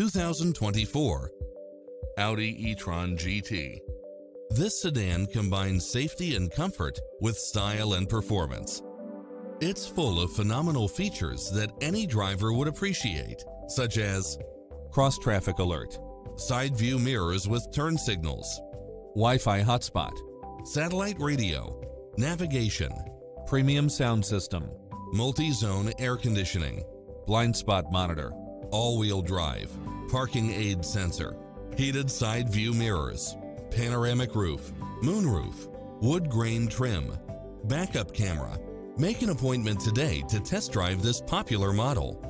2024 Audi e-tron GT. This sedan combines safety and comfort with style and performance. It's full of phenomenal features that any driver would appreciate, such as cross-traffic alert, side view mirrors with turn signals, Wi-Fi hotspot, satellite radio, navigation, premium sound system, multi-zone air conditioning, blind spot monitor, all-wheel drive, parking aid sensor, heated side view mirrors, panoramic roof, moonroof, wood grain trim, backup camera. Make an appointment today to test drive this popular model.